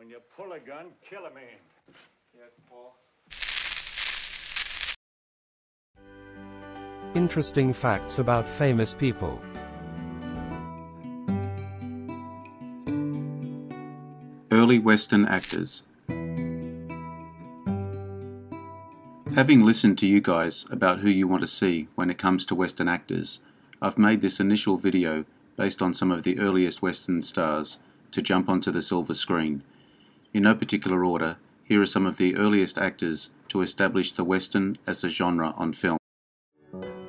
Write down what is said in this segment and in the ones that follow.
When you pull a gun, kill a man. Yes, Paul. Interesting facts about famous people. Early Western actors. Having listened to you guys about who you want to see when it comes to Western actors, I've made this initial video based on some of the earliest Western stars to jump onto the silver screen. In no particular order, here are some of the earliest actors to establish the Western as a genre on film.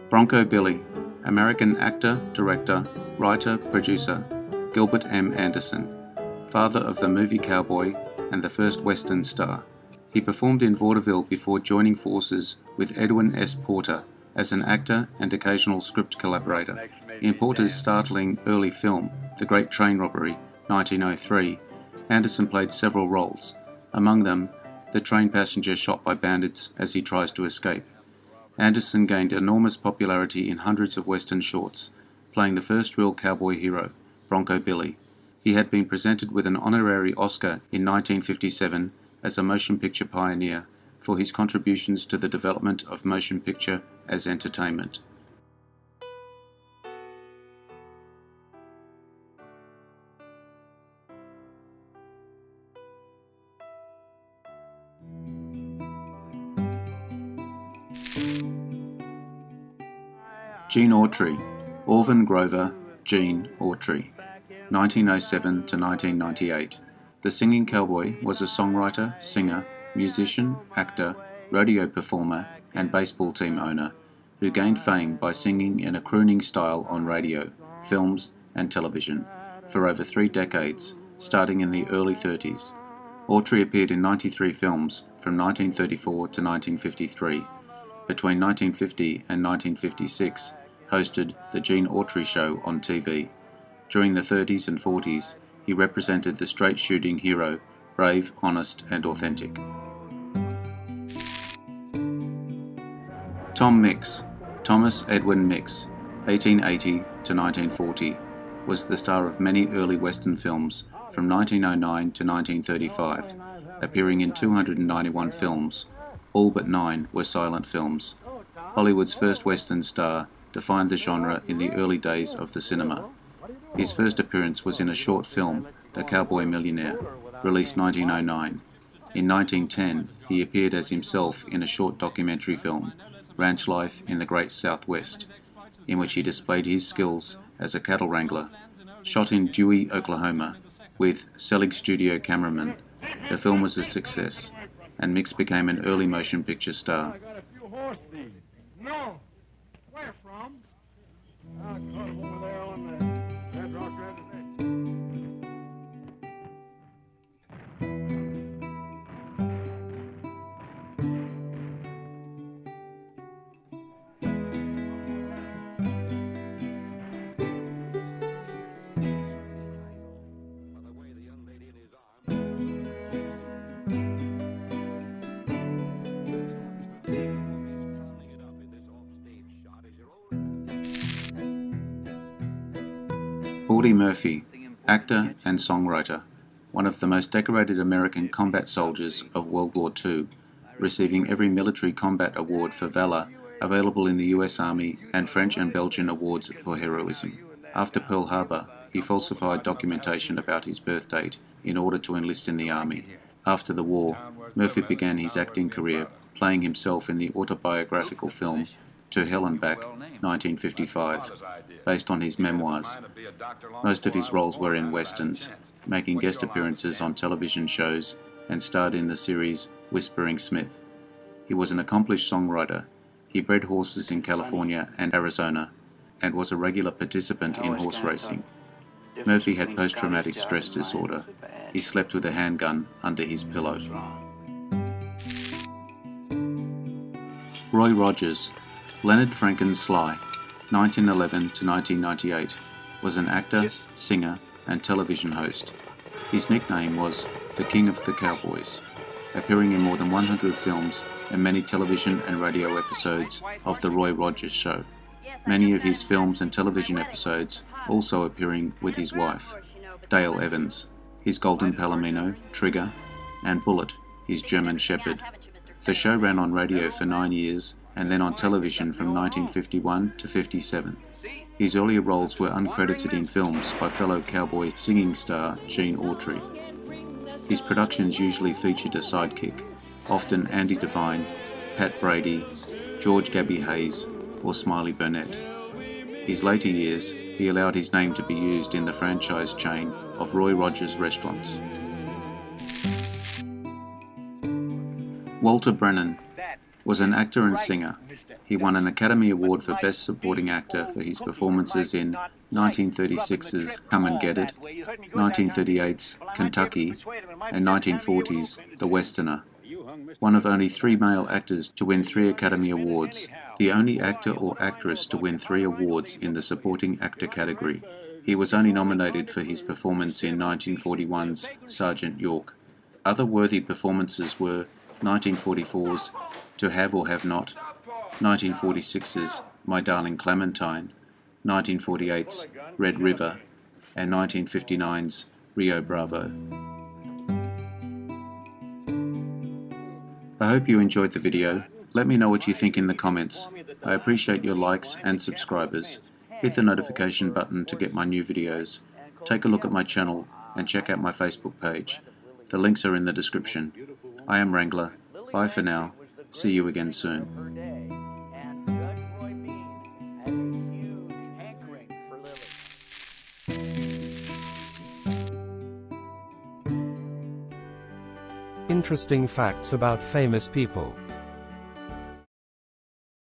Broncho Billy, American actor, director, writer, producer, Gilbert M. Anderson, father of the movie Cowboy and the first Western star. He performed in vaudeville before joining forces with Edwin S. Porter as an actor and occasional script collaborator. In Porter's startling early film, The Great Train Robbery, 1903, Anderson played several roles, among them the train passenger shot by bandits as he tries to escape. Anderson gained enormous popularity in hundreds of Western shorts, playing the first real cowboy hero, Broncho Billy. He had been presented with an honorary Oscar in 1957 as a motion picture pioneer for his contributions to the development of motion picture as entertainment. Gene Autry, Orvon Grover, Gene Autry, 1907 to 1998. The Singing Cowboy was a songwriter, singer, musician, actor, rodeo performer, and baseball team owner who gained fame by singing in a crooning style on radio, films, and television for over three decades, starting in the early 30s. Autry appeared in 93 films from 1934 to 1953. Between 1950 and 1956, hosted The Gene Autry Show on TV. During the 30s and 40s, he represented the straight shooting hero, brave, honest, and authentic. Tom Mix, Thomas Edwin Mix, 1880 to 1940, was the star of many early Western films from 1909 to 1935, appearing in 291 films. All but nine were silent films. Hollywood's first Western star defined the genre in the early days of the cinema. His first appearance was in a short film, The Cowboy Millionaire, released 1909. In 1910, he appeared as himself in a short documentary film, Ranch Life in the Great Southwest, in which he displayed his skills as a cattle wrangler. Shot in Dewey, Oklahoma, with Selig Studio cameraman, the film was a success, and Mix became an early motion picture star. Audie Murphy, actor and songwriter, one of the most decorated American combat soldiers of World War II, receiving every military combat award for valor available in the US Army and French and Belgian awards for heroism. After Pearl Harbor, he falsified documentation about his birth date in order to enlist in the Army. After the war, Murphy began his acting career playing himself in the autobiographical film To Hell and Back, 1955, based on his memoirs. Most of his roles were in westerns, making guest appearances on television shows and starred in the series Whispering Smith. He was an accomplished songwriter. He bred horses in California and Arizona and was a regular participant in horse racing. Murphy had post traumatic stress disorder. He slept with a handgun under his pillow. Roy Rogers, Leonard Franklin Slye, 1911 to 1998, was an actor, singer, and television host. His nickname was the King of the Cowboys, appearing in more than 100 films and many television and radio episodes of The Roy Rogers Show. Many of his films and television episodes also appearing with his wife, Dale Evans. his Golden Palomino, Trigger, and Bullet, his German Shepherd. The show ran on radio for nine years and then on television from 1951 to 57. His earlier roles were uncredited in films by fellow cowboy singing star Gene Autry. His productions usually featured a sidekick, often Andy Devine, Pat Brady, George Gabby Hayes, or Smiley Burnette. His later years, he allowed his name to be used in the franchise chain of Roy Rogers restaurants. Walter Brennan was an actor and singer. He won an Academy Award for Best Supporting Actor for his performances in 1936's Come and Get It, 1938's Kentucky, and 1940's The Westerner. One of only three male actors to win three Academy Awards, the only actor or actress to win three awards in the Supporting Actor category. He was only nominated for his performance in 1941's Sergeant York. Other worthy performances were 1944's To Have or Have Not, 1946's My Darling Clementine, 1948's Red River, and 1959's Rio Bravo. I hope you enjoyed the video. Let me know what you think in the comments. I appreciate your likes and subscribers. Hit the notification button to get my new videos. Take a look at my channel and check out my Facebook page. The links are in the description. I am Wrangler. Bye for now. See you again soon. Interesting facts about famous people.